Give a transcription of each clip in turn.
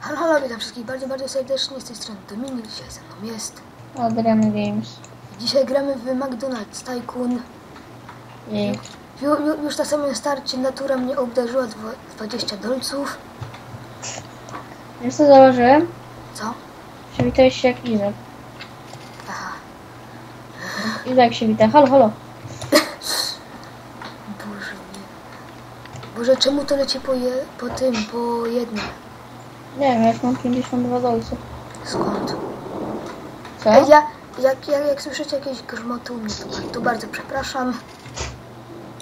Halo, halo, witam wszystkich bardzo, bardzo serdecznie z tej strony Dominik, dzisiaj ze mną jest. Adrian Games. Dzisiaj gramy w McDonald's Tycoon. Jej. Ju, ju, już na samym starcie natura mnie obdarzyła dwa- 20 dolców. Wiesz co założyłem? Co? Przywitałeś się jak Izak. Aha, Izak się wita. Halo, halo. Boże mnie. Boże, czemu to leci po, je, po tym, po jednym? Nie wiem, już mam 52 dolców. Skąd? Co? Ej, ja, jak, jak, jak słyszycie jakieś grzmoty u mnie, to, to bardzo przepraszam.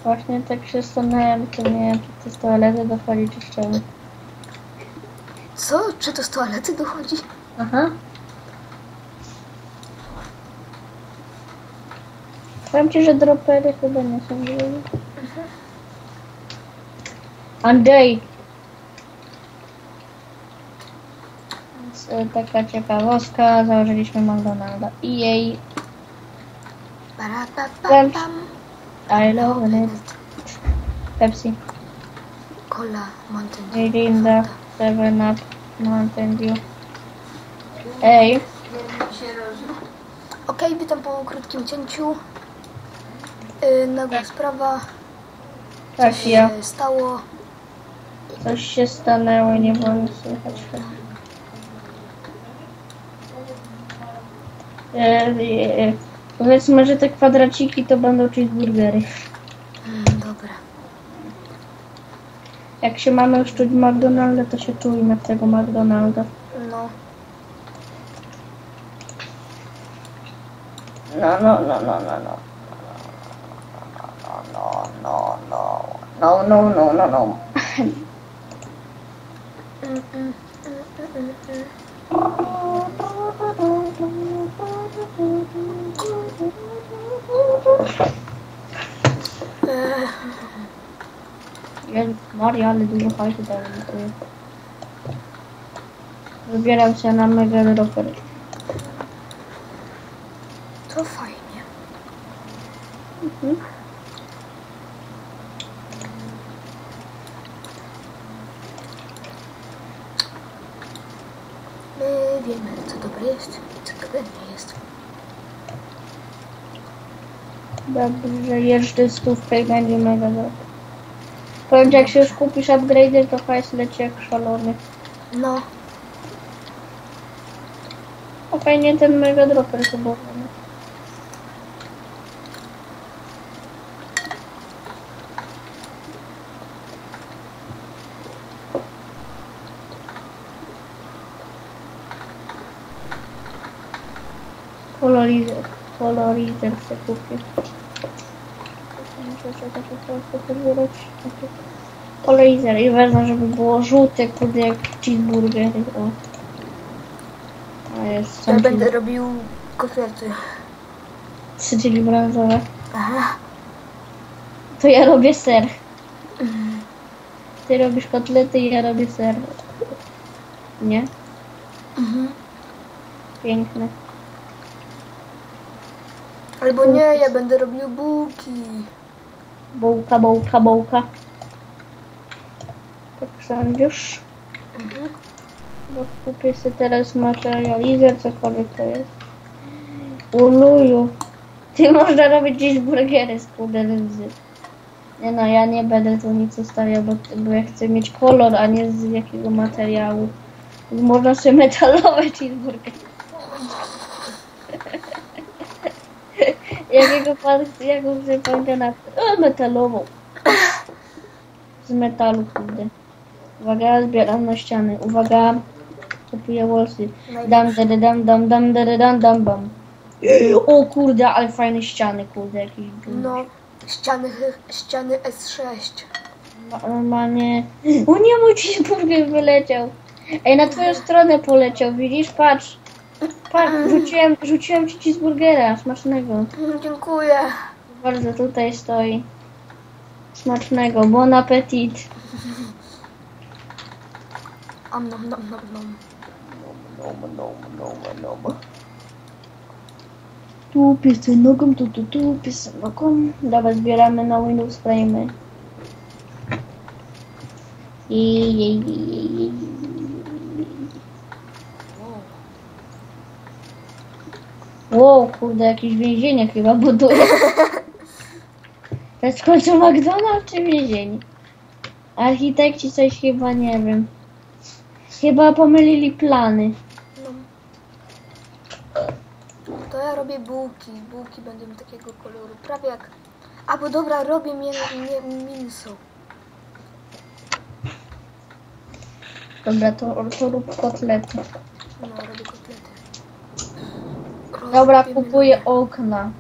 Właśnie tak się stanąłem, to nie wiem, czy to z toalety dochodzi, czy z czego. Co? Czy to z toalety dochodzi? Aha. Powiem ci, że dropery chyba nie są złe. Andrzej! Więc e, taka ciekawostka, założyliśmy McDonalda i jej. I love it. Pepsi, Cola, Mountain Dew. Mirinda, 7 Up, Mountain Dew. Ej, Okej, witam po krótkim cięciu. Yy, nagła sprawa. tak Coś ja. się stało. Coś się stanęło nie wolno słychać. E, e, Powiedzmy, że te kwadraciki to będą cheeseburgery. Mm, dobra. Jak się mamy już czuć McDonalda, to się czujmy tego McDonalda. No. No, no, no, no, no, no. No, no, no, no, no, no, no, no. Mm, mm, mm, mm, mm, mm. Ech, Jezus Maria, ale dużo hajsu dałem. Wybieram się na mega rowery. to fajnie. Mhm. My wiemy, co dobre jest i co dobre nie jest. Dobrze, jeszcze stówkę i będzie mega dobrze. Powiem ci, jak się już kupisz upgrade'y, to hajs leci jak szalony. No, A fajnie ten mega dropper chyba. Kolorizer. Kolorizer chcę kupić. Muszę czekać, aż to pozbierać. Kolorizer i wezmę, żeby było żółte, kurde jak cheeseburgery. O. A jest ja będę robił kotlety. Trzy czyli brązowe. Aha. To ja robię ser. Ty robisz kotlety, ja robię ser. Nie? Mhm. Piękne. Albo nie, ja będę robił bułki. Bułka, bułka, bułka. Tak sądzisz? Mhm. Bo kupię sobie teraz materializer, cokolwiek to jest. Uluju. Ty można robić gdzieś burgery z. Nie no, ja nie będę tu nic ustawiał, bo, bo ja chcę mieć kolor, a nie z jakiego materiału. Można sobie metalowe cheeseburgery. Jakiego pan, jaką sobie pamięta na... O, metalową. Z metalu, kurde. Uwaga, zbieram na ściany. Uwaga, kupuję włosy. Dam, dam, dam, dam, dam, dam, dam, dam, bam. O kurde, ale fajne ściany, kurde, jakieś No, ściany, ściany S6. No, Normalnie... O nie, mój cheeseburger wyleciał. Ej, na twoją stronę poleciał, widzisz? Patrz. Patrz, rzuciłem, rzuciłem ci cheeseburgera, smacznego. Mm, Dziękuję. Bardzo tutaj stoi. Smacznego, bon appetit. Om nom nom nom nom. Tu pisy nogą, tu, tu, tu, pisy nogą. Dobra, zbieramy na Windows Frame. I, i, i, i, i, Wow, kurde, jakieś więzienie chyba buduje. To jest w końcu McDonald's czy więzienie? Architekci coś chyba, nie wiem. Chyba pomylili plany. No. To ja robię bułki. Bułki będą takiego koloru. Prawie jak... A bo dobra, robię mię, mię, mięso. Dobra, to, to rób kotlety. No, robię kotlety. Dobra, kupuję okna.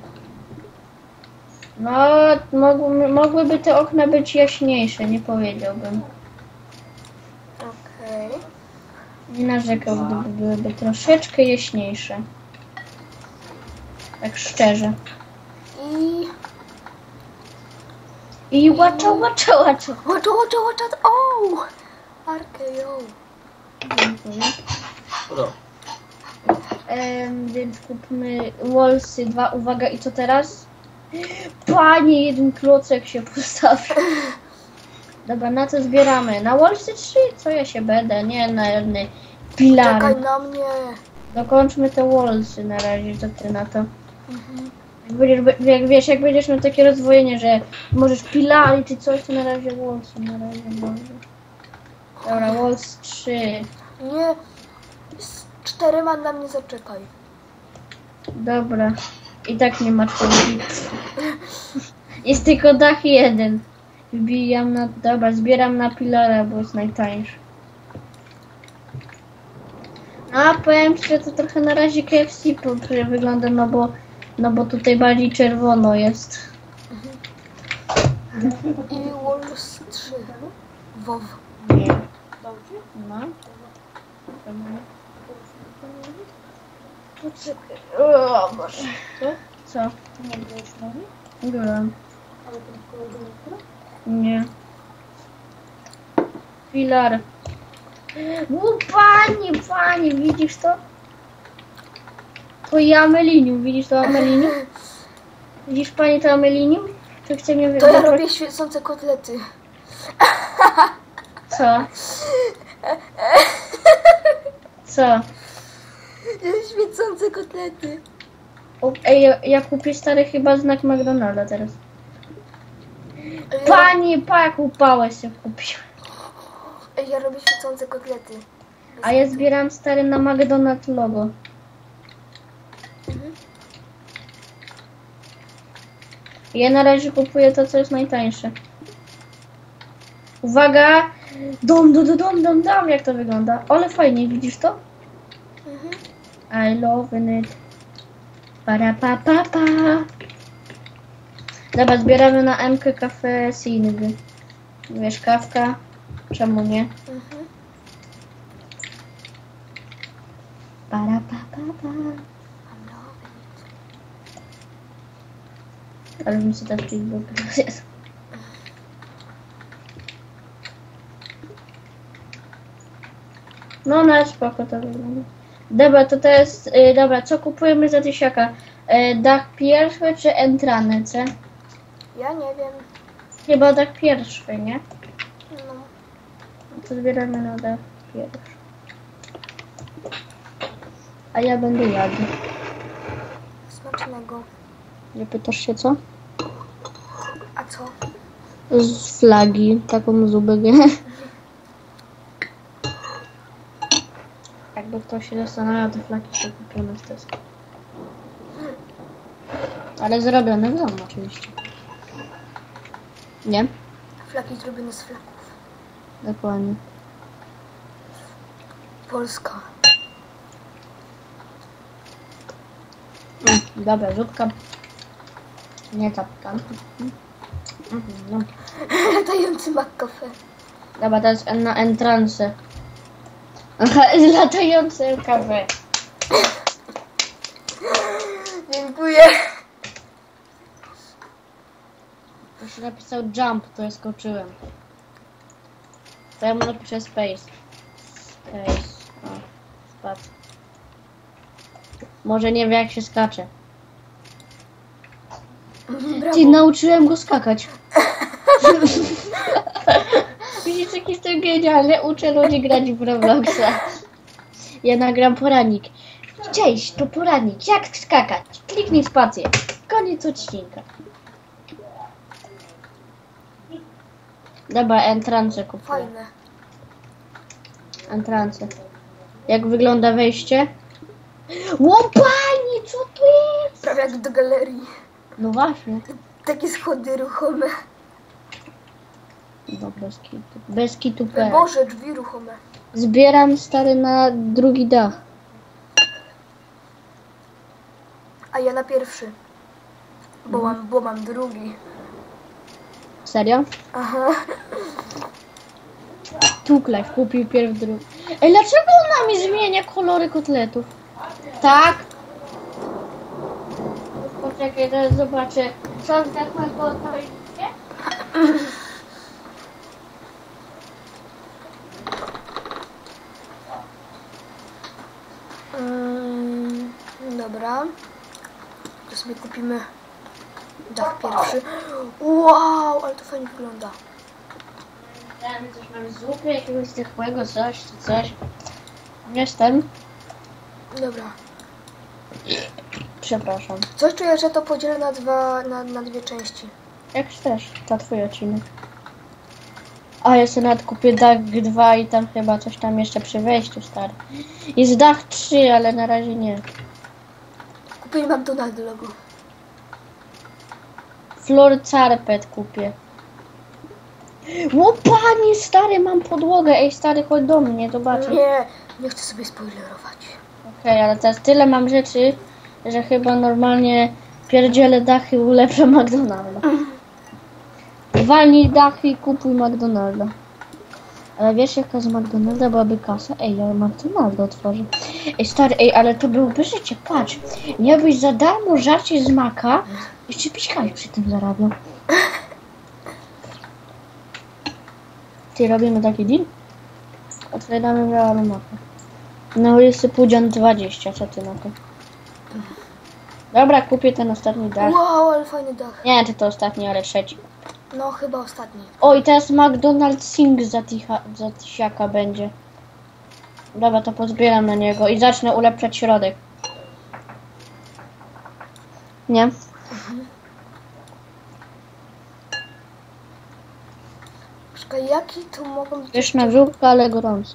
No, mogły, mogłyby te okna być jaśniejsze, nie powiedziałbym. Okej. Nie narzekałbym, gdyby byłyby troszeczkę jaśniejsze. Tak szczerze. I... I łacza, łacza, łacza. Watcha, watcha, watcha! O! RKO. Dziękuję. No. Em, więc kupmy Wallsy 2. Uwaga, i co teraz? Panie, jeden klocek się postawił. Dobra, na co zbieramy? Na Wallsy 3? Co ja się będę? Nie, na jednej pilary. Czekaj na mnie. Dokończmy te Wallsy na razie, co ty na to? Mhm. Jak, będziesz, jak wiesz, jak będziesz miał takie rozwojenie, że możesz pilary czy coś, to na razie Wallsy, na razie może. Dobra, Walls 3. Nie. Czterema na mnie zaczekaj. Dobra. I tak nie ma czwórki. Jest tylko dach jeden. Wbijam na... Dobra, zbieram na pilara, bo jest najtańszy. A powiem że to trochę na razie KFC wygląda, no bo, no bo tutaj bardziej czerwono jest. I Wolves 3. WoW. Nie. No. Poczekaj. O Boże. Co? Byłem. Nie. Filar. O, panie, panie, widzisz to? To i amelinium, widzisz to amelinium? Widzisz panie to amelinium? To chce mnie To ja robię świecące kotlety. Co? Co? Świecące kotlety. O, ej, ja, ja kupię stary chyba znak McDonalda teraz. Ej, ja, Panie, pak upałeś się kupił. ej, ja robię świecące kotlety. A ja zbieram stary na McDonald's logo. Mhm. Ja na razie kupuję to, co jest najtańsze. Uwaga! Dom, dom, dom, dom, dom, dom, jak to wygląda. Ale fajnie, widzisz to? I love it. Para pa pa pa. Dobra, zbieramy na MK Cafe Sing. Wiesz, kawka? Czemu nie? Mhm. Para pa pa pa. Ale bym sobie też cheeseburger zjadł. No, na spoko to wygląda. Dobra, to teraz, y, dobra, co kupujemy za tysiaka? Y, dach pierwszy czy entrance? Ja nie wiem. Chyba dach pierwszy, nie? No. To zbieramy na dach pierwszy. A ja będę jadł. Smacznego. Nie pytasz się co? A co? Z flagi, taką zubę. Ktoś się zastanawiał, to flagi się kupione z Tesco. Ale zrobione w domu oczywiście. Nie? Flaki zrobione z flaków. Dokładnie. Polska. Mm, dobra, zupka. Nie czapka. Mhm, no. Latający McCafe. Dobra, teraz na entrance. Aha, latające kafe. Dziękuję. To się napisał jump, to ja skoczyłem. To ja mu napiszę space. Space. O, spadł. Może nie wie jak się skacze. Brawo. Ty, nauczyłem go skakać. Jestem genialny? Uczę ludzi grać w Robloxa. Ja nagram poranik. Cześć, to poradnik. Jak skakać? Kliknij spację. Koniec odcinka. Dobra, entrance kupuję. Fajne. Entrance. Jak wygląda wejście? Łopanie, co tu jest? Prawie jak do galerii. No właśnie. Takie schody ruchome. No bez kitu. Bez kitu P. Boże, drzwi ruchome. Zbieram stary na drugi dach. A ja na pierwszy. Bo mam, bo mam drugi. Serio? Aha. Tuklaj, kupił pierw drugi. Ej, dlaczego ona mi zmienia kolory kotletów? Tak? Poczekaj, teraz zobaczę. Co tak ma gotowe? Mm, dobra. To sobie kupimy dach pierwszy. Wow, ale to fajnie wygląda. Damy coś mam zupy, jakiegoś zdechłego, coś, czy coś. Jestem. Dobra. Przepraszam. Coś czuję, że to podzielę na dwa, na, na dwie części. Jak chcesz, to twój odcinek. A ja sobie nawet kupię dach 2 i tam chyba coś tam jeszcze przy wejściu stary. Jest dach 3, ale na razie nie. Kupię McDonald's logo. Floor carpet kupię. Łopanie stary, mam podłogę. Ej stary, chodź do mnie, zobaczę. Okej, Nie, nie chcę sobie spoilerować. ale teraz tyle mam rzeczy, że chyba normalnie pierdzielę dachy ulepszę McDonalda. Walnij dachy i kupuj McDonalda. Ale wiesz jaka z McDonalda byłaby kasa? Ej, ja McDonalda otworzę. Ej stary, ej, ale to byłoby życie, patrz. Miałbyś za darmo żarcie z maka, jeszcze piśkali przy tym zarabiał. Ty robimy taki deal? Otwieramy realu mapę. Na ulicy Pudzian 20, co ty na to? Dobra, kupię ten ostatni dach. Wow, ale fajny dach. Nie, czy to ostatni, ale trzeci. No, chyba ostatni. O, i teraz McDonald's Sing za, ticha, za tisiaka będzie. Dobra, to pozbieram na niego i zacznę ulepszać środek. Nie? Czekaj, jaki tu mogą być... Wiesz na żółtko, ale gorąco.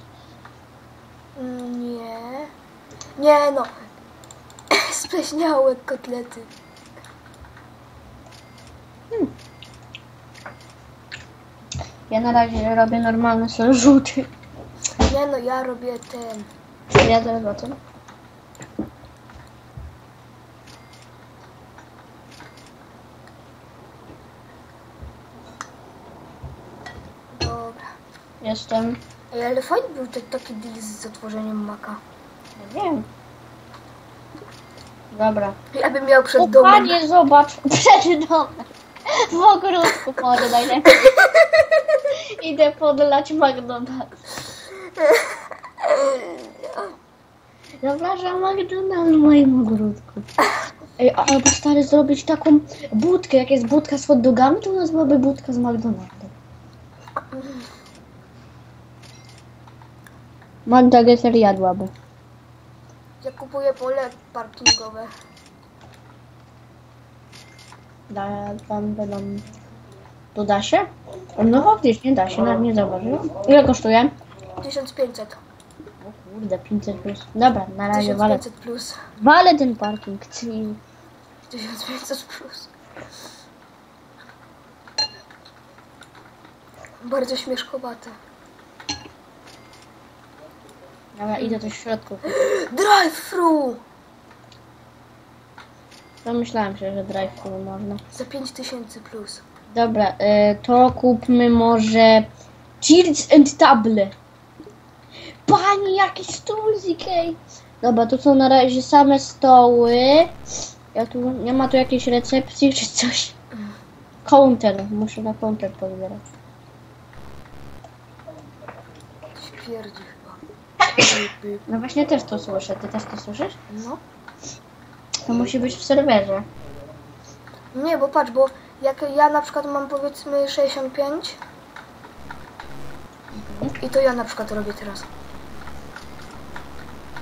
Mm, Nie. Nie no. Spleśniałe kotlety. Ja na razie robię normalny sol żółty. Nie no, ja robię ten. Ja zaraz wracam. Dobra. Jestem. Ej, ale fajny był te, taki deal z otworzeniem maka. Nie wiem. Dobra. Ja bym miał przed domem. panie, zobacz. Przed domem. W ogródku może najlepiej. Idę podlać McDonald's. Że McDonald's w moim ogródku. Ej, a- albo stary zrobić taką budkę, jak jest budka z hot dogami, to u nas byłaby budka z McDonaldem. Magda Gesser jadłaby. Ja kupuję pole parkingowe. Da, tam, tam. To da się? No faktycznie da się, nawet nie zauważyłem. Ile kosztuje? 1500. O kurde, 500 plus. Dobra, na razie walę. 1500 plus. Walę ten parking. Czyli 1500 plus. Bardzo śmieszkowate. Dobra, idę do środku. Drive-thru! Pomyślałem się, że drive thru można. Za 5000 plus. Dobra, y, to kupmy może Cheers and Table. Pani, jaki stulzik, ej. Dobra, tu są na razie same stoły. Ja tu, nie ma tu jakiejś recepcji czy coś. Counter, muszę na counter pozbierać. Śmierdzi chyba. No właśnie też to słyszę, ty też to słyszysz? No. To musi być w serwerze. Nie, bo patrz, bo jak ja na przykład mam powiedzmy 65 i to ja na przykład robię teraz.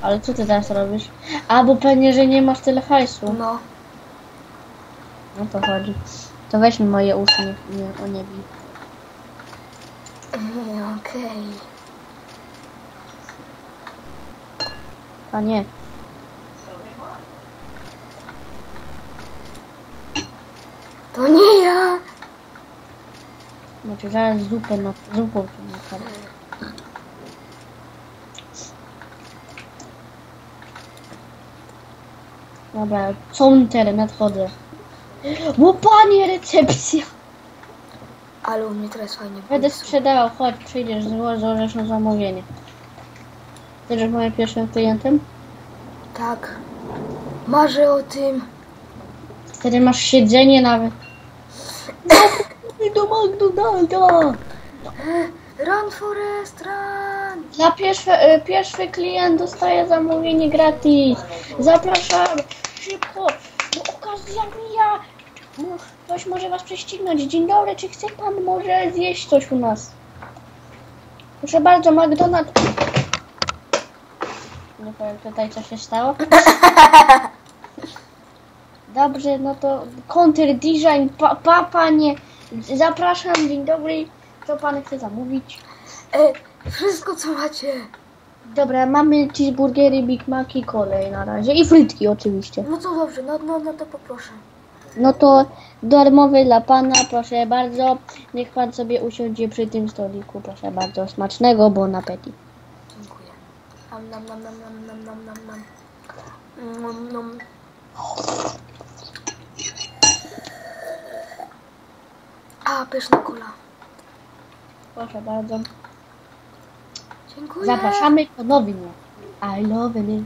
Ale co ty teraz robisz? A, bo pewnie, że nie masz tyle hajsu. No. No to chodzi. To weźmy moje uszy, nie, nie, o nie bij. Ej, Okej. A nie. To nie ja. Znaczy zaraz zupę na zupą tu nakarmię. Dobra, counter, nadchodzę. O panie, recepcja! Ale u mnie teraz fajnie Będę pomysł. sprzedawał, chodź, przyjdziesz, zło- złożysz na zamówienie. Już moim pierwszym klientem? Tak. Marzę o tym. Wtedy masz siedzenie nawet. Do McDonalda! Run Forest, run! Za pierwszy, pierwszy klient dostaje zamówienie gratis. Zapraszam, szybko, bo okazja mija. Ktoś może was prześcignąć. Dzień dobry, czy chce pan może zjeść coś u nas? Proszę bardzo, McDonald's. Nie powiem tutaj, co się stało. Dobrze, no to counter design, pa, pa panie, zapraszam, dzień dobry, co pan chce zamówić? E, wszystko co macie. Dobra, mamy cheeseburgery, Big Maci, kolej na razie i frytki oczywiście. No to dobrze, no, no, no to poproszę. No to darmowy dla pana, proszę bardzo, niech pan sobie usiądzie przy tym stoliku, proszę bardzo, smacznego, bon appetit. Dziękuję. Nam, nam, nam, nam, nam, nam, nam. Mm, A, pyszna kula. Proszę bardzo. Dziękuję. Zapraszamy ponownie. I love it.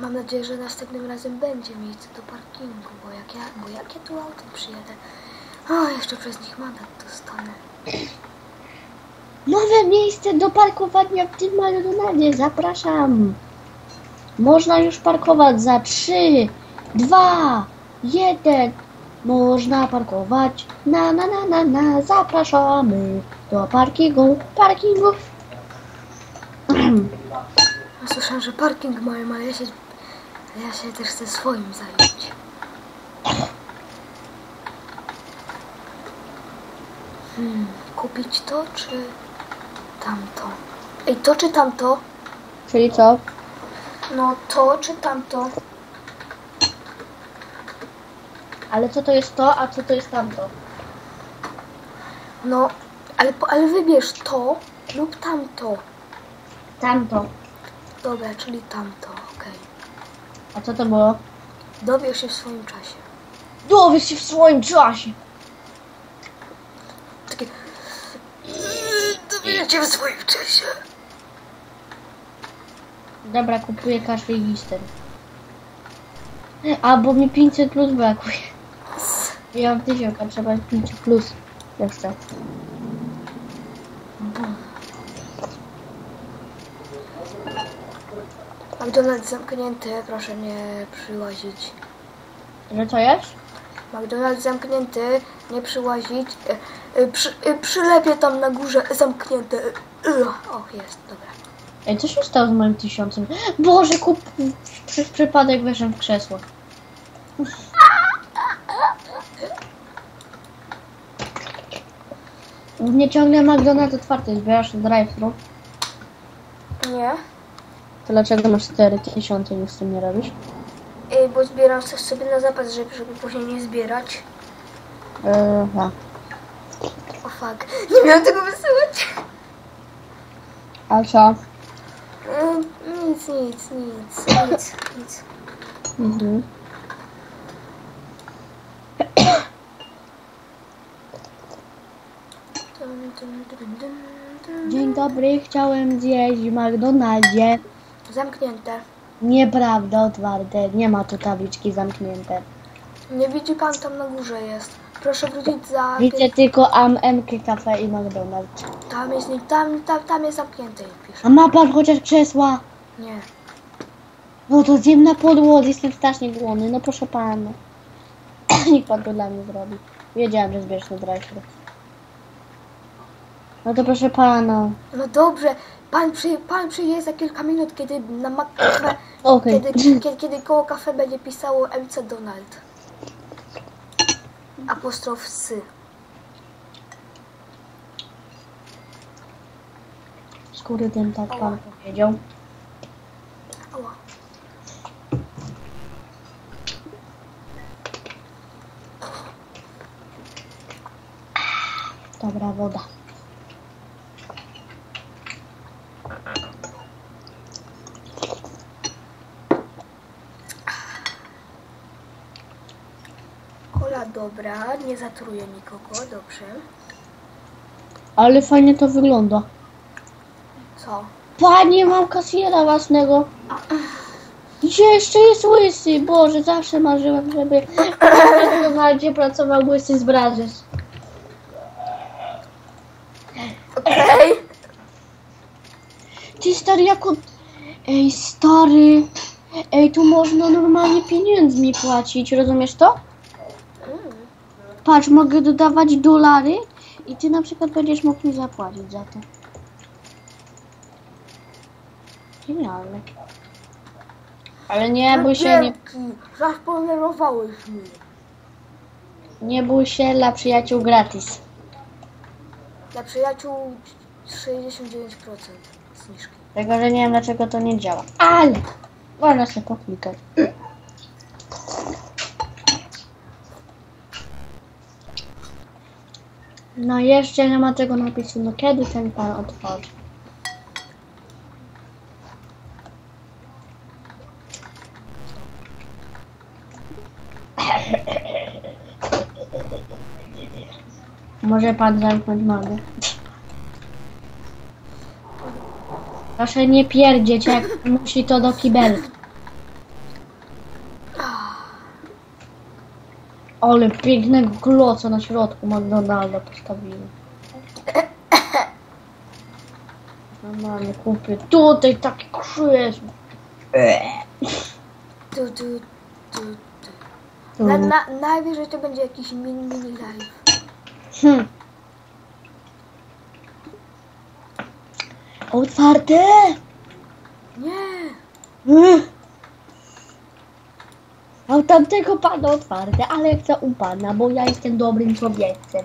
Mam nadzieję, że następnym razem będzie miejsce do parkingu, bo jak ja, bo jak ja tu autem przyjadę, o, jeszcze przez nich mandat dostanę. Nowe miejsce do parkowania w tym McDonaldzie. Zapraszam. Można już parkować za 3, 2, 1. Można parkować. Na, na, na, na, na. Zapraszamy do parkingu. Parkingu. Ja słyszałam, że parking mają, ale ja się, ja się też chcę swoim zająć. Hmm, kupić to czy tamto? Ej, to czy tamto? Czyli co? No to czy tamto? Ale co to jest to, a co to jest tamto? No, ale, ale wybierz to lub tamto. Tamto. Dobra, czyli tamto, okej. A co to było? Dowiesz się w swoim czasie. Dowiesz się w swoim czasie. Takie... Dowiecie w swoim czasie. Dobra, kupuję kaszle i lister. A, bo mi 500 plus brakuje. Ja mam 1000, a trzeba 500 plus. Jeszcze. McDonald's zamknięty, proszę nie przyłazić. Że co jest? McDonald's zamknięty, nie przyłazić. E, e, przy, e, przylepię tam na górze zamknięte. E, o, jest, dobra. Ej, co się stało z moim tysiącem? Boże, kup... Przez przypadek weszłem w krzesło. U mnie ciągle McDonald's otwarty, zbierasz drive-thru. Nie? To dlaczego masz 4000 i nic z tym nie robisz? E, bo zbieram coś sobie na zapas, żeby, żeby później nie zbierać. Eee, a. O fuck, nie miałam tego wysyłać. a co? E, nic, nic, nic, nic, nic. Mhm. Dzień dobry, chciałem zjeść w McDonaldzie. Zamknięte. Nieprawda, otwarte. Nie ma tu tabliczki zamknięte. Nie widzi pan tam na górze jest. Proszę wrócić za. Widzę tylko AMK Cafe i McDonald's. Tam jest, nie- tam, tam, tam jest zamknięte, pisze. A ma pan chociaż krzesła? Nie. No to zjem na podłodze, jestem strasznie głodny. No proszę pana. Niech pan to dla mnie zrobi. Wiedziałem, że zbierzesz na drive no to proszę pana. No dobrze, pan, przy, pan przyjedzie za kilka minut, kiedy na kafe, okay. kiedy, kiedy, kiedy koło kafe będzie pisało MC Donald. Apostrof sy. Skóry ten tak pan powiedział. Ała. Dobra woda. Dobra, nie zatruję nikogo, dobrze. Ale fajnie to wygląda. Co? Panie, mam kasjera własnego. Gdzie jeszcze jest łysy? Boże, zawsze marzyłem, żeby gdzie pracował łysy z Brazys. Okej. Okay. Ty stary, jako... Ej, stary. Ej, tu można normalnie pieniędzmi płacić, rozumiesz to? Patrz, mogę dodawać dolary i ty na przykład będziesz mógł mi zapłacić za to. Genialne. Ale nie bój się, nie, Zasponerowałeś mnie. nie bój się dla przyjaciół gratis. Dla przyjaciół 69% zniżki. Tego, że nie wiem dlaczego to nie działa. Ale! Można sobie poklikać. No jeszcze nie ma tego napisu. No kiedy ten pan otworzy? Może pan zamknąć mamy. Proszę nie pierdzieć, jak musi to do kibelka. Ale pięknego kloca na środku McDonalda postawili. Normalnie kupię tutaj taki krzyż. Tu, tu, tu, tu. Na, na, najwyżej to będzie jakiś mini, mini live. Hmm. Otwarte? Nie. Yeah. Mm. Mam tamtego pana otwarte, ale chcę u pana, bo ja jestem dobrym człowiekiem.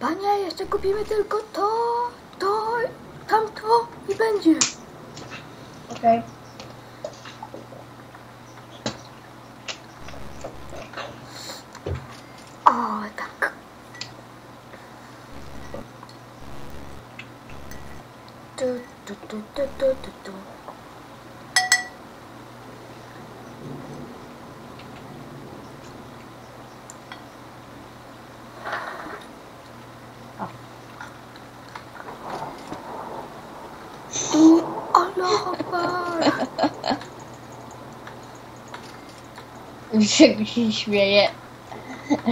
Panie, jeszcze kupimy tylko to, to, tamto i będzie. Okej. Okay. Grzegorz się śmieje,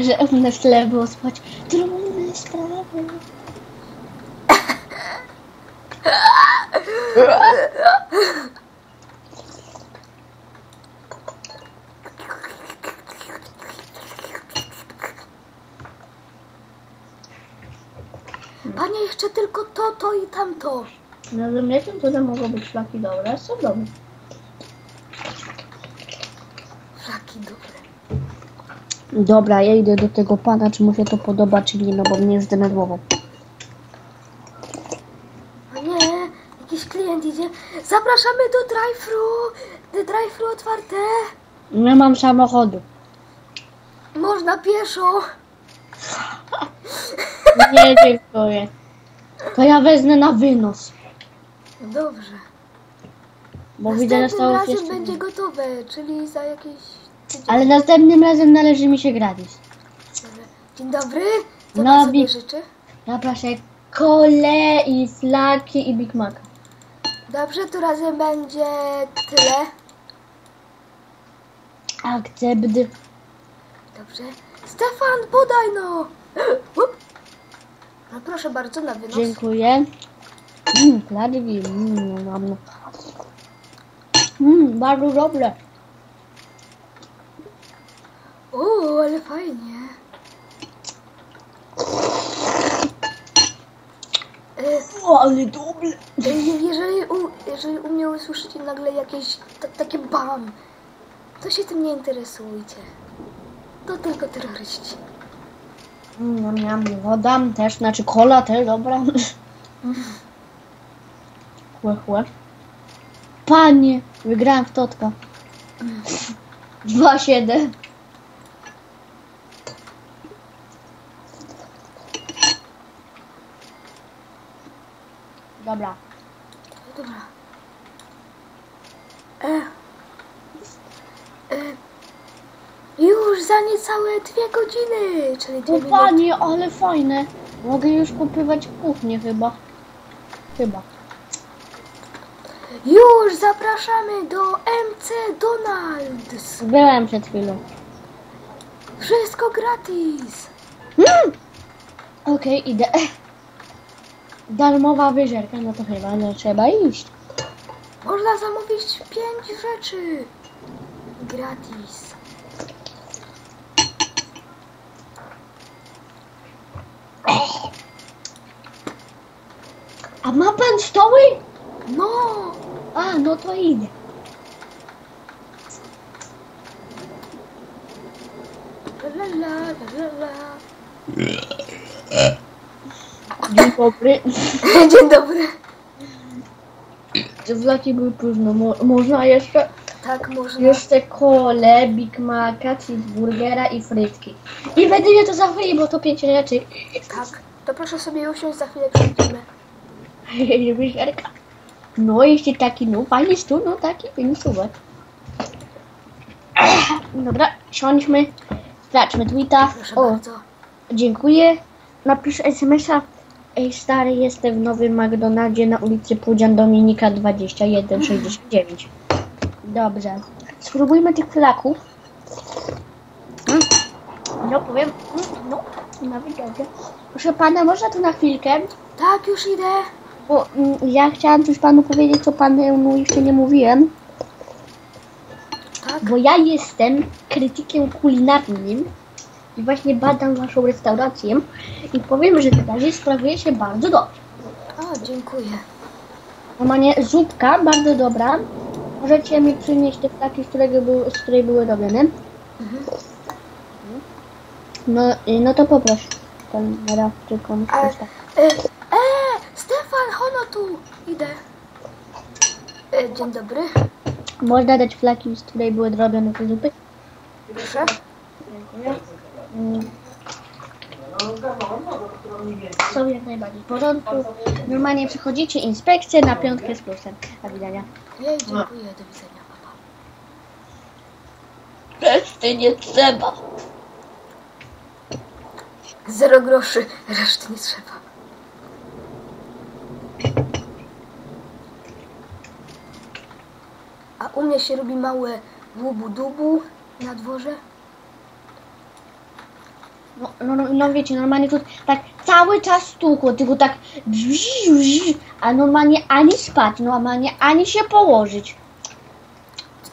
że u nas tle było spać. Trumny strawy. Panie, jeszcze tylko to, to i tamto. No z mlekiem to mogą być szlaki dobre, są dobre. Jaki dobry. Dobra, ja idę do tego pana, czy mu się to podoba, czy nie, no bo mnie zdenerwował. O nie, jakiś klient idzie. Zapraszamy do drive-thru. Drive-thru otwarte. Nie mam samochodu. Można pieszo. Nie dziękuję. To ja wezmę na wynos. Dobrze. Bo widzę, zostało razem jeszcze... będzie gotowe, czyli za jakieś... tydzień. Ale następnym razem należy mi się gratis. Dobra. Dzień dobry, co No, pan sobie bi- życzy? Zaproszę kole i slaki i Big Mac. Dobrze, tu razem będzie tyle. Akcept. Dobrze. Stefan, podaj no! No proszę bardzo, na wynos. Dziękuję. Mm, Klarwi. Mm. Mm, bardzo dobre. Uuu, ale fajnie. O, ale dobre. Jeżeli u, jeżeli u mnie usłyszycie nagle jakieś takie bam, to się tym nie interesujcie. To tylko terroryści. Mm, no miałam woda też, znaczy kola też, dobra. Mm. Chłe, chłe. Panie! Wygrałem w Totka. 2-7. Dobra. Dobra. E, e, już za niecałe dwie godziny, czyli dwie O minuty. panie, ale fajne. Mogę już kupywać kuchnię chyba. Chyba. Już zapraszamy do MC Donald's. Byłem przed chwilą. Wszystko gratis. Mm! Okej, idę. Darmowa wyżerka, no to chyba no, trzeba iść. Można zamówić pięć rzeczy. Gratis. A ma pan stoły? No, A, no to idę. la la la la la. Dzień dobry. Dzień dobry. Wlaki były próżne. Mo można jeszcze? Tak można. Jeszcze kole, Big Maca, cheeseburgera i frytki. I będę to za chwilę, bo to pięć rzeczy. Tak. To proszę sobie usiąść, za chwilę przyjdziemy. Wyżerka. No, jeszcze taki, no, fajny stół, no taki, stółek. Dobra, siądźmy. Sprawdźmy tweeta. Proszę O, bardzo. Dziękuję. Napisz SMS-a. Ej, stary, jestem w nowym McDonaldzie na ulicy Pudzian Dominika 2169. Dobrze. Spróbujmy tych flaków. Mm. No, powiem. mm, No, nawet dobrze. Proszę pana, można tu na chwilkę? Tak, już idę. Bo mm, ja chciałam coś panu powiedzieć, co panu jeszcze nie mówiłem. Tak. Bo ja jestem krytykiem kulinarnym i właśnie badam waszą restaurację i powiem, że teraz sprawuje się bardzo dobrze. O, dziękuję. Normalnie zupka bardzo dobra. Możecie mi przynieść te flaki, z, którego był, z której były robione. Mhm. No, y, no to poproszę. Pan Radczykom. Ale, e, e, Stefan, hono tu. Idę. E, dzień dobry. Można dać flaki, z której były robione te zupy? Proszę. Mm. Są jak najbardziej w porządku. Normalnie przechodzicie inspekcję na piątkę z plusem. Do widzenia. Jej, dziękuję. Do widzenia, papa. Reszty nie trzeba. Zero groszy. Reszty nie trzeba. A u mnie się robi małe łubu-dubu na dworze. No, no, no, no wiecie, normalnie tu tak cały czas stukło, tylko tak a normalnie ani spać, normalnie ani się położyć.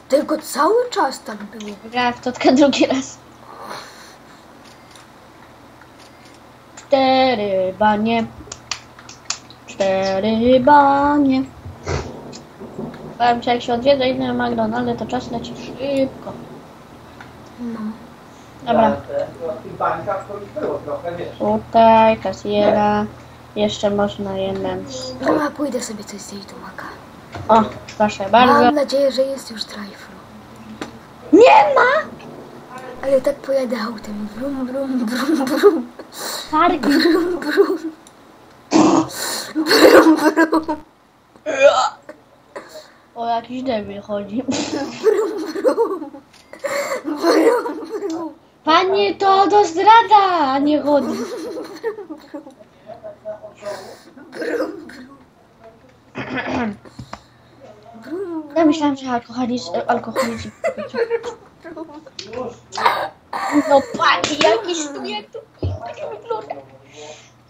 Tylko cały czas tak było. Grałem w totka drugi raz. Cztery banie. Cztery banie. Powiem ci, jak się odwiedza inne McDonaldy, to czas leci szybko. No. Dobra, było trochę, wiesz. tutaj kasjera. Jeszcze można jeden. No a pójdę sobie coś zjeść do maka. O, proszę bardzo. Mam nadzieję, że jest już drive-thru. Nie ma! Ale tak pojadę autem. Brum, brum, brum, brum. Parking. Brum, brum. Brum, brum. O, jakiś debil chodzi. Panie, to do zdrada, a nie chodzi. Ja myślałam, że alkoholicy... alkoholicy. No panie, jakiś tu, jak.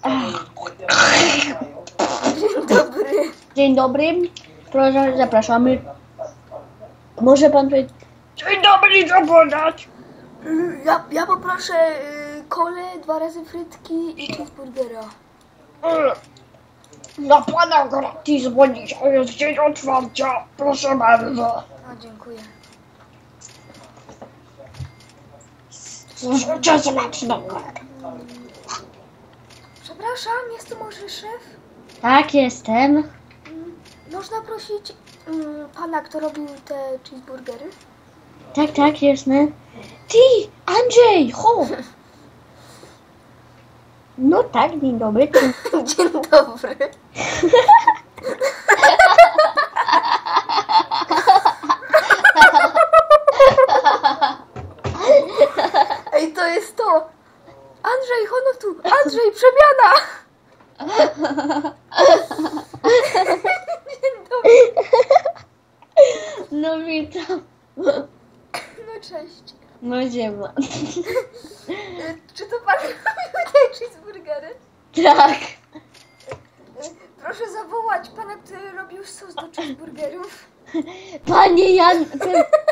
Ach, Dzień dobry. Dzień dobry, proszę, zapraszamy. Może pan powiedzieć... Dzień dobry, co podać? Ja, ja poproszę y, kole, dwa razy frytki i cheeseburgera. Dla pana gratis, bo dzisiaj jest dzień otwarcia. Proszę bardzo. A, dziękuję. Życzę smacznego. Przepraszam, jest tu może szef? Tak, jestem. Można prosić mm, pana, kto robił te cheeseburgery? Tak, tak, jestem. Ty, Andrzej, ho! No tak, dzień dobry. Dzień dobry. Ej, to jest to! Andrzej, hono tu! Andrzej, przemiana! Dzień dobry. No witam. No cześć. No ziemia. Y, Czy to pan robił te cheeseburgery? Tak. Proszę zawołać pana, który robił sos do cheeseburgerów. Panie Jan,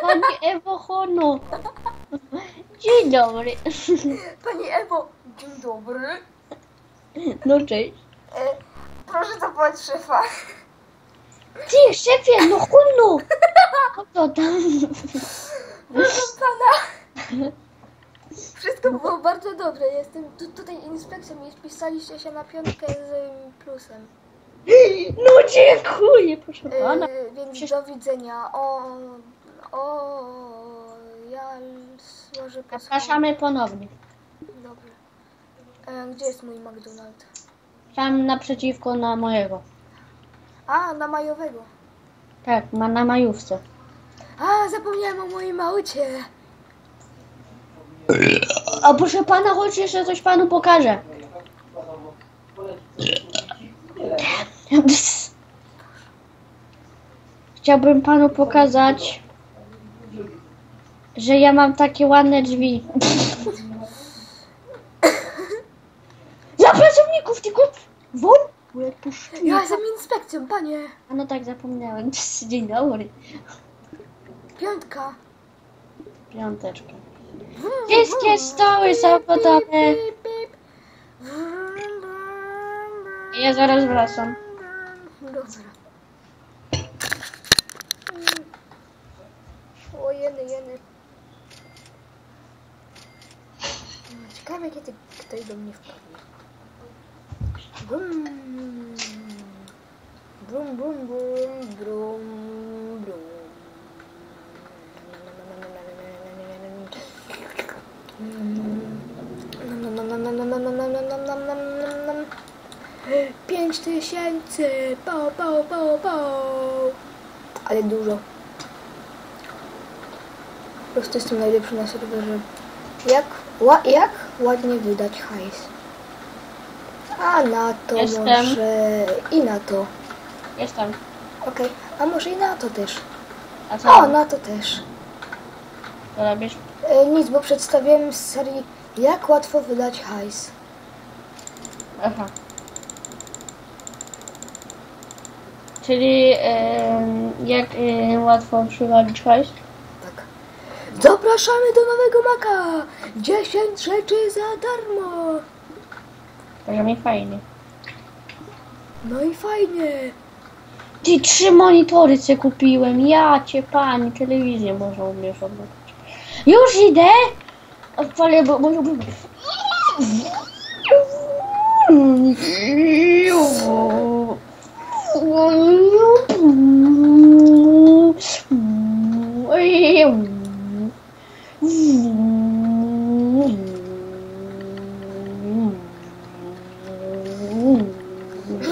pani Ewo Hono. Dzień dobry. Pani Ewo, dzień dobry. No cześć. E, proszę zawołać szefa. Ty, szefie, no Hono. O co tam? Pana. Wszystko było bardzo dobre. Jestem tu, tutaj inspekcją i wpisaliście się na piątkę z plusem. No dziękuję, proszę pana. E, więc do widzenia. O, o, ja złożę posłanie. Zapraszamy ponownie. Dobrze. E, gdzie jest mój McDonald? Tam naprzeciwko na mojego. A, na majowego. Tak, ma na majówce. A, zapomniałem o moim aucie. A proszę pana, chodź jeszcze coś panu pokażę. Chciałbym panu pokazać, że ja mam takie ładne drzwi. Dla pracowników, tylko won? Ja jestem inspekcją, panie. A no tak, zapomniałem. Dzień dobry. Piątka. Piąteczka. Wszystkie stoły są brum. Ja zaraz wracam. Dobra. O, jeny, jeny. Ciekawe, kiedy ktoś do mnie wpadnie. Brum. Brum, brum, brum, brum, brum. Pięć tysięcy! Po, po, po, po! Ale dużo. Po prostu jestem najlepszy na serwerze. Jak, ła, jak ładnie wydać hajs? A na to Jestem. może i na to. Jestem. Okej, a może i na to też. A co O, na to też. co robisz? E, nic, bo przedstawiłem z serii jak łatwo wydać hajs. Aha. Czyli em, jak em, łatwo przywalić hajs? Tak. Zapraszamy do nowego maka! 10 rzeczy za darmo! Może mi fajnie. No i fajnie. Ty trzy monitory co kupiłem. Ja cię pani, telewizję można umiesz oglądać. Już idę! Odpalę bo moją bluzę.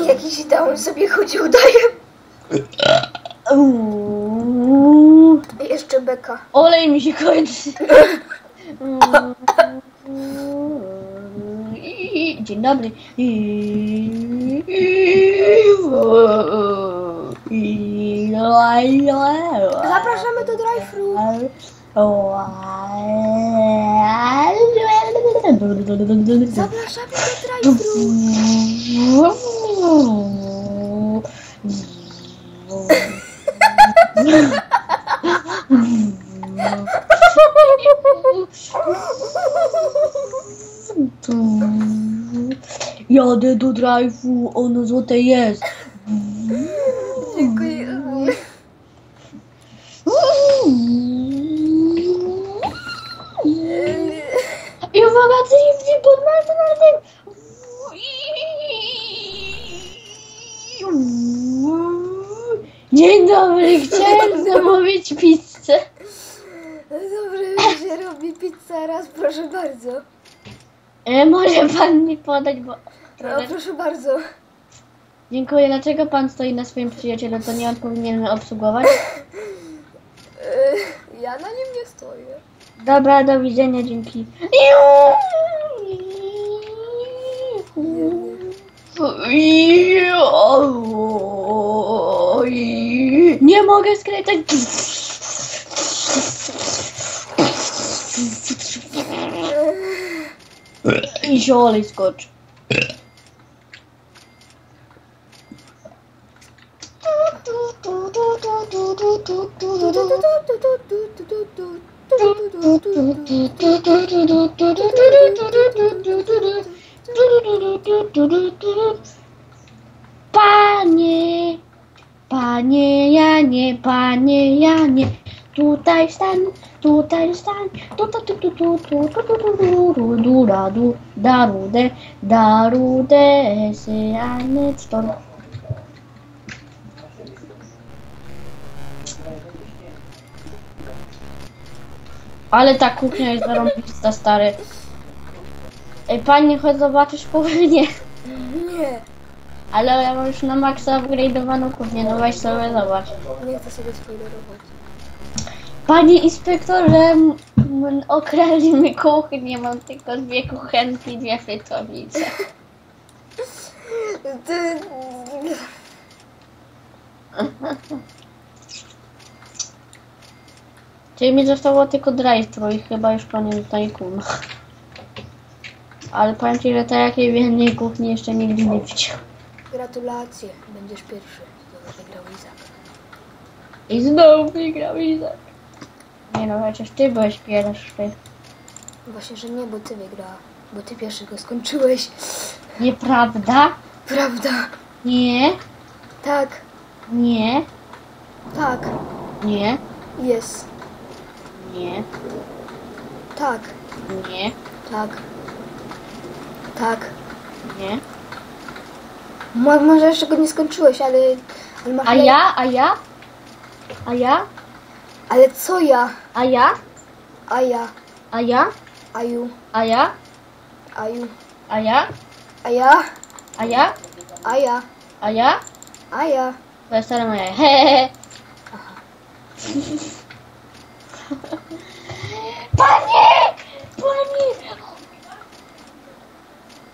Jakiś down sobie chodzi udaje. Beka. Olej mi się kończy. Dzień dobry. Zapraszamy do drive-thru. Zapraszamy do drive-thru. Jadę do drive'u, ono złote jest. Dziękuję. I uwaga, drifty pod McDonaldem. Dzień dobry, chciałem zamówić pizzę. Dobrze, że robi pizza raz, proszę bardzo. E, może pan mi podać, bo... No, proszę bardzo. Dziękuję, dlaczego pan stoi na swoim przyjacielu, to nie on powinien obsługować? Yy, Ja na nim nie stoję. Dobra, do widzenia, dzięki. Nie mogę skręcać. I ziolej skocz. Panie, panie Janie, panie Janie, tutaj stań, tutaj stań, tu tu tu tu tu tu tu tu tu tu du da du daru de daru de se anet Ale ta kuchnia jest zarąbista, stary. Ej, panie, chodź zobaczysz kuchnię. Nie, Ale ja mam już na maksa upgrade'owaną kuchnię, no weź sobie zobacz. nie chcę sobie spoilerować. Panie inspektorze, m- m- okradli mi kuchnię, mam tylko dwie kuchenki, dwie frytownice. Ty... Czyli mi zostało tylko drive-thru i chyba już koniec tutaj kuma. Ale powiem ci, że takiej wielkiej kuchni jeszcze nigdy nie widział. Gratulacje, będziesz pierwszy. To wygrał Izak. I znowu wygrał Izak. Nie no, chociaż ty byłeś pierwszy. Właśnie, że nie, bo ty wygrała. Bo ty pierwszy go skończyłeś. Nieprawda? Prawda? Nie, Tak, nie, tak, nie, jest. Nie, Tak, nie, tak. Tak. nie. Mo- Może jeszcze go nie skończyłeś, ale... ale masz A le- ja, a ja? A ja? Ale co ja? A ja? A ja? A ja? Aju? A ja? Aju? A ja? A ja? A ja? A ja? A ja? A ja? To jest stara moja. Hehehe. Panie! Panie!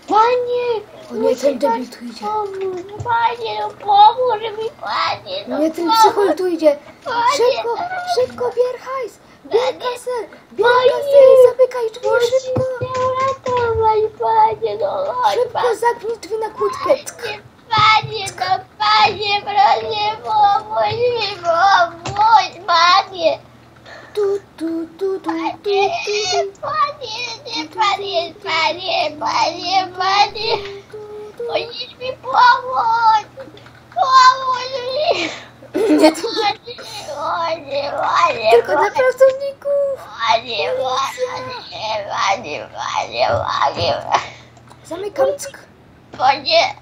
Panie! O nie, ten debil tu idzie. Pomóż, panie, no pomóż mi, panie, no Nie, ten psychol tu idzie. Szybko, szybko, bier hajs. Bier kasę. Bier kasę. Zamykaj drzwi, szybko. mnie uratować, panie, no chodź, Szybko, zamknij drzwi na kłódkę. Panie, no panie, proszę, pomóż mi, pomóż, panie. tu, tu, tu, tu, Sami kommt's. Panie,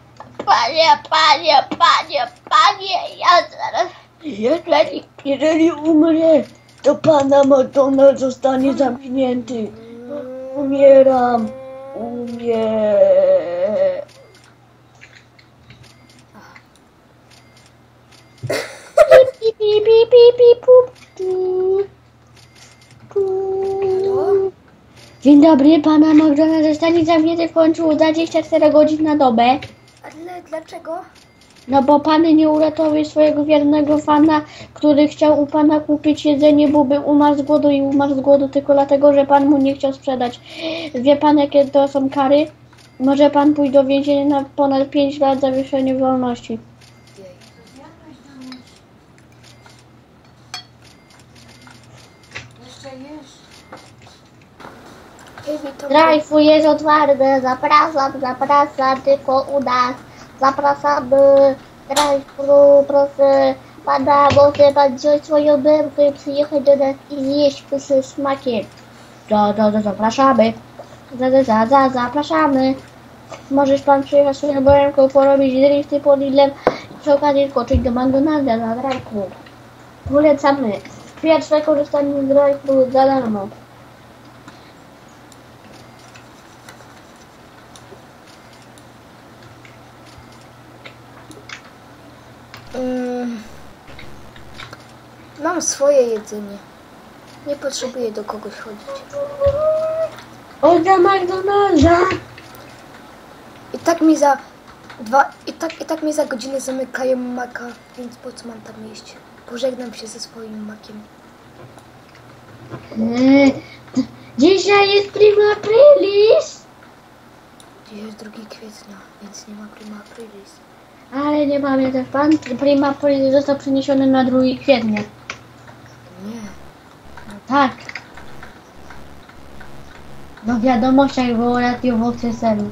panie, panie, panie, panie, ja zaraz, jeżeli, jeżeli umrę. To pana McDonald zostanie zamknięty. Umieram. Umie... Pi, pi, pi, pi, pi, pup, tu. Tu. Halo? Dzień dobry, pana McDonald zostanie zamknięty w końcu 24 godzin na dobę. Ale dlaczego? No bo pan nie uratował swojego wiernego fana, który chciał u pana kupić jedzenie, bo by umarł z głodu i umarł z głodu tylko dlatego, że pan mu nie chciał sprzedać. Wie pan jakie to są kary? Może pan pójść do więzienia na ponad 5 lat za zawieszenie wolności. Drive jest otwarte, zapraszam, zapraszam, tylko u nas. Zapraszamy, drive-thru, proszę pana, może pan wziąć swoją bębkę i przyjechać do nas i zjeść z smakiem. To, to, to zapraszamy. Za, za, za, za, zapraszamy. Możesz pan przyjechać swoją bębką, porobić drifty pod Lidlem i przy okazji skoczyć do McDonalda na drive-thru. Polecamy. Pierwsze korzystanie z drive-thru za darmo. Mm. Mam swoje jedzenie. Nie potrzebuję do kogoś chodzić. Od do McDonalda. I tak mi za dwa, i tak, i tak mi za godzinę zamykają maka, więc po co mam tam iść? Pożegnam się ze swoim makiem. Eee, t- Dzisiaj jest prima aprilis. Dziś jest 2 kwietnia, więc nie ma prima aprilis. Ale nie pamiętasz pan? Prima aprilis został przeniesiony na 2 kwietnia. Tak. No w wiadomościach było radio w OCSL-u.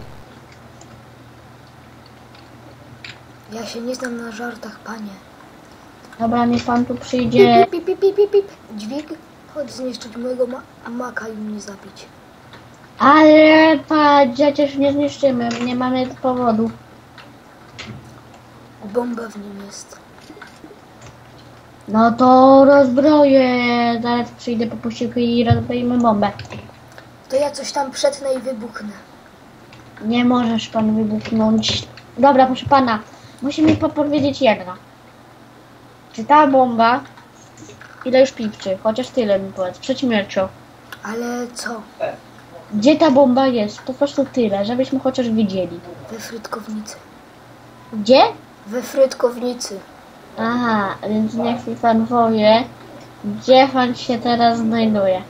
Ja się nie znam na żartach, panie. Dobra, niech pan tu przyjdzie. pip, pip, pip, pip, pip. Dźwig, chodź zniszczyć mojego ma maka i mnie zabić. Ale pan, przecież nie zniszczymy, nie mamy powodu. Bomba w nim jest. No to rozbroję. Zaraz przyjdę po posiłku i rozbroimy bombę. To ja coś tam przetnę i wybuchnę. Nie możesz pan wybuchnąć. Dobra, proszę pana, musi mi pan powiedzieć jedno. Czy ta bomba, ile już pipczy, chociaż tyle mi powiedz, przed śmiercią. Ale co? Gdzie ta bomba jest? Po prostu tyle, żebyśmy chociaż wiedzieli. We frytkownicy. Gdzie? We frytkownicy. Aha, więc niech mi pan powie, gdzie pan się teraz znajduje.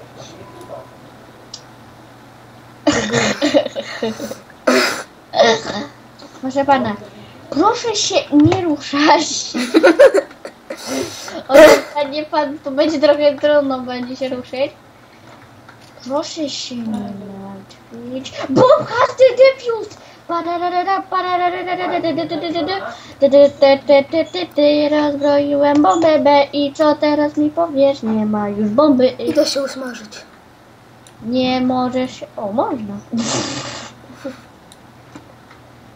Proszę pana, proszę się nie ruszać. O, panie pan, to będzie trochę trudno, będzie się ruszyć. Proszę się nie martwić. Defused! Pararara, pararara, Rozbroiłem bombę B i co teraz mi powiesz? Nie ma już bomby. Idę się usmażyć. Nie możesz. O, można.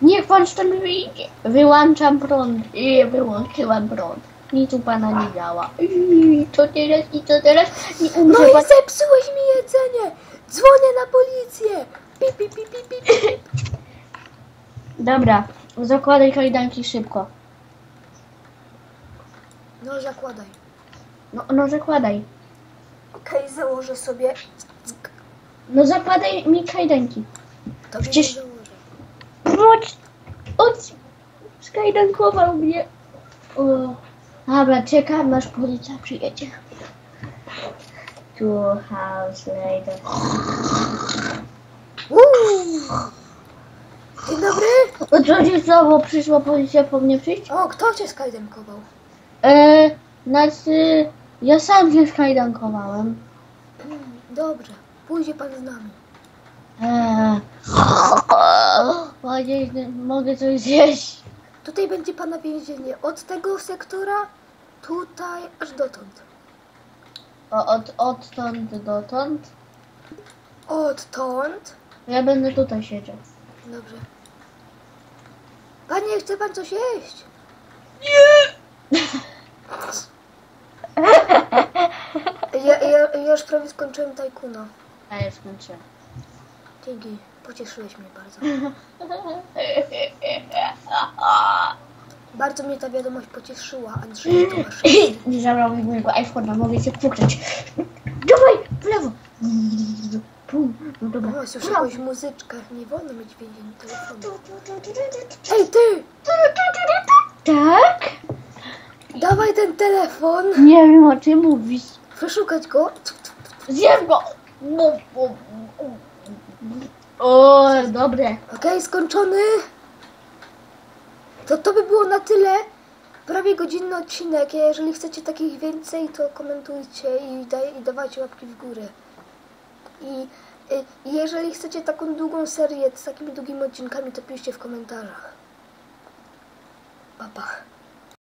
Niech pan stąd wyjdzie. Wyłączam prąd. I wyłączyłam prąd. Nic u pana nie działa. I co teraz? I co teraz? I No umrze i pan. zepsułeś mi jedzenie! Dzwonię na policję! Pip, pip, pip, pip, pip. Dobra, zakładaj kajdanki szybko. No zakładaj. No, no zakładaj. Okej, założę sobie. No zakładaj mi kajdanki. To Przecież- nie założę. Chodź! Chodź! Skajdankował mnie. O. Dobra, czekam aż policja przyjedzie. Two house later. Uuu. Dzień dobry! O co się stało? Przyszła policja po mnie przyjść? O, kto cię skajdenkował? E, znaczy, ja sam się skajdankowałem. Mm, Dobrze, pójdzie pan z nami. Eee. Mogę, mogę coś zjeść. Tutaj będzie pana więzienie. Od tego sektora tutaj aż dotąd. O, od, odtąd dotąd. Odtąd? Ja będę tutaj siedział. Dobrze. Panie, chce pan coś jeść? Nie! Ja, ja, ja już prawie skończyłem tajkuna. Ja już skończyłem. Dzięki, pocieszyłeś mnie bardzo. Bardzo mnie ta wiadomość pocieszyła, Andrzej Tomasz. Nie zabrał mi mojego iPhone'a, mogę cię puknąć. Dawaj, w lewo. Pum, No dobra. O, słyszę jakąś muzyczkę. Nie wolno mieć w więzieniu telefonu. Ej, ty! Tak? Dawaj ten telefon! Nie wiem o czym mówisz. Przeszukać go. Zjem go. O, dobre. Okej, skończony. To to by było na tyle. Prawie godzinny odcinek. Jeżeli chcecie takich więcej, to komentujcie i, daj, i dawajcie łapki w górę. I Y, Jeżeli chcecie taką długą serię z takimi długimi odcinkami, to piszcie w komentarzach. Pa, pa.